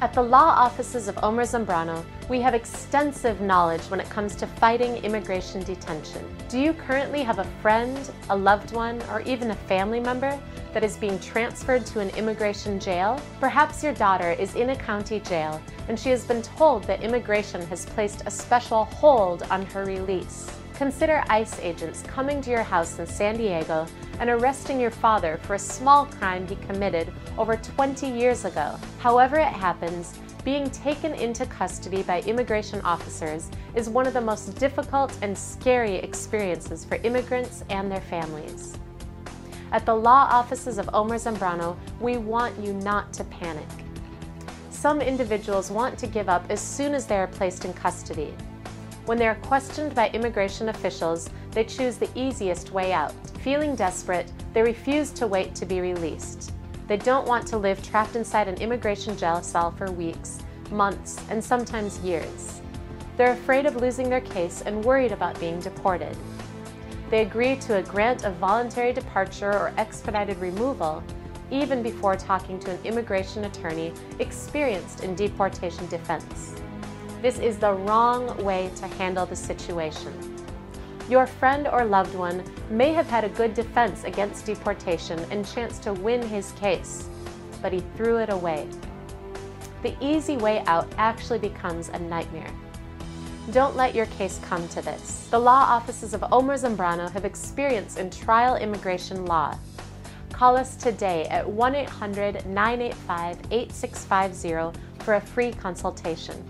At the law offices of Omar Zambrano, we have extensive knowledge when it comes to fighting immigration detention. Do you currently have a friend, a loved one, or even a family member that is being transferred to an immigration jail? Perhaps your daughter is in a county jail and she has been told that immigration has placed a special hold on her release. Consider ICE agents coming to your house in San Diego and arresting your father for a small crime he committed over 20 years ago. However it happens, being taken into custody by immigration officers is one of the most difficult and scary experiences for immigrants and their families. At the law offices of Omar Zambrano, we want you not to panic. Some individuals want to give up as soon as they are placed in custody, when they are questioned by immigration officials, they choose the easiest way out. Feeling desperate, they refuse to wait to be released. They don't want to live trapped inside an immigration jail cell for weeks, months, and sometimes years. They're afraid of losing their case and worried about being deported. They agree to a grant of voluntary departure or expedited removal even before talking to an immigration attorney experienced in deportation defense. This is the wrong way to handle the situation. Your friend or loved one may have had a good defense against deportation and chance to win his case, but he threw it away. The easy way out actually becomes a nightmare. Don't let your case come to this. The law offices of Omar Zambrano have experience in trial immigration law. Call us today at 1 800 985 8650 for a free consultation.